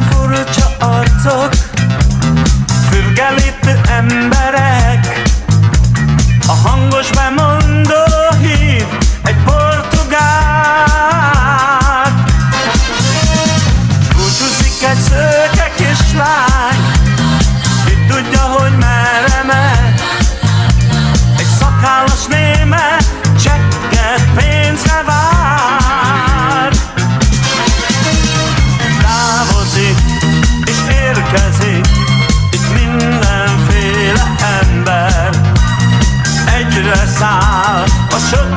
Furcsa arcok Başım